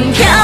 don't care.